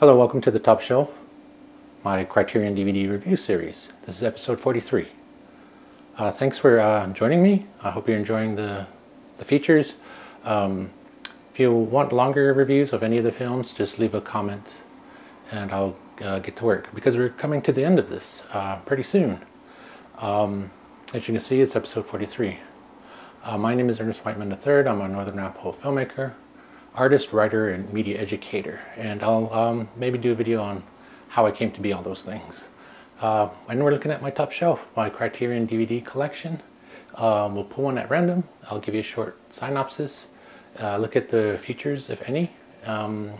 Hello, welcome to the Top Shelf, my Criterion DVD review series. This is episode 43. Uh, thanks for uh, joining me. I hope you're enjoying the, the features. Um, if you want longer reviews of any of the films, just leave a comment and I'll uh, get to work because we're coming to the end of this uh, pretty soon. Um, as you can see, it's episode 43. Uh, my name is Ernest Whiteman III. I'm a Northern Arapaho filmmaker artist, writer, and media educator. And I'll um, maybe do a video on how I came to be all those things. Uh, and we're looking at my top shelf, my Criterion DVD collection. Um, we'll pull one at random. I'll give you a short synopsis. Uh, look at the features, if any. Um,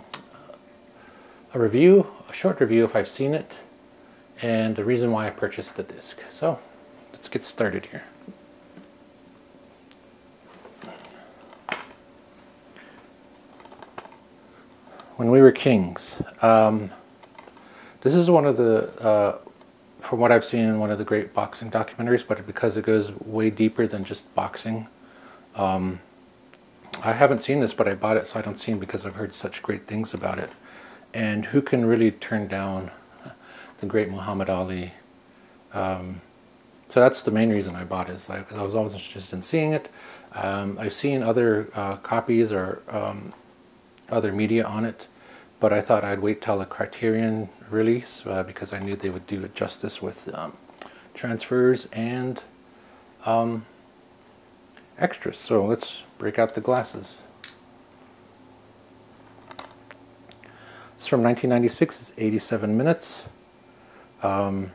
a review, a short review if I've seen it, and the reason why I purchased the disc. So, let's get started here. When We Were Kings. Um, this is one of the, uh, from what I've seen, in one of the great boxing documentaries, but because it goes way deeper than just boxing. Um, I haven't seen this, but I bought it sight unseen because I've heard such great things about it. And who can really turn down the great Muhammad Ali? Um, so that's the main reason I bought it. I, I was always interested in seeing it. Um, I've seen other uh, copies or um, other media on it, but I thought I'd wait till a Criterion release uh, because I knew they would do it justice with um, transfers and um, extras. So let's break out the glasses. It's from 1996, it's 87 minutes. Um,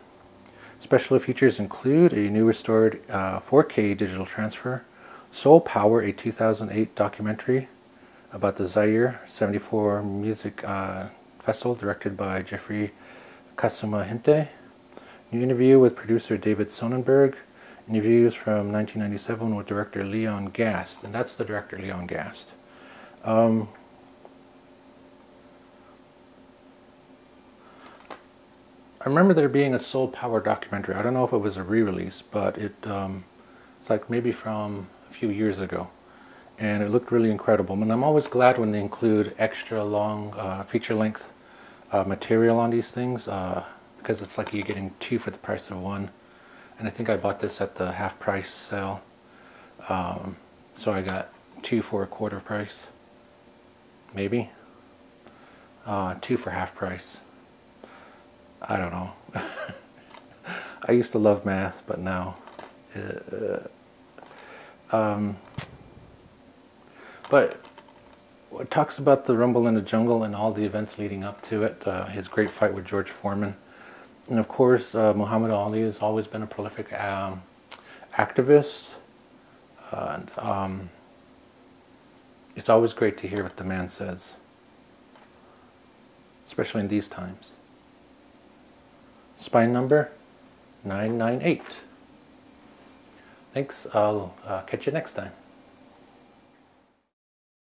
special features include a new restored uh, 4K digital transfer, Soul Power, a 2008 documentary, about the Zaire 74 Music uh, Festival directed by Jeffrey Kusama Hinte. New interview with producer David Sonnenberg. Interviews from 1997 with director Leon Gast. And that's the director, Leon Gast. Um, I remember there being a Soul Power documentary. I don't know if it was a re-release, but it um, it's like maybe from a few years ago and it looked really incredible. And I'm always glad when they include extra long uh, feature length uh, material on these things uh, because it's like you're getting two for the price of one. And I think I bought this at the half price sale. Um, so I got two for a quarter price. Maybe. Uh, two for half price. I don't know. I used to love math, but now. Uh, um, but it talks about the Rumble in the Jungle and all the events leading up to it, uh, his great fight with George Foreman. And of course, uh, Muhammad Ali has always been a prolific um, activist. And um, it's always great to hear what the man says, especially in these times. Spine number 998. Thanks. I'll uh, catch you next time.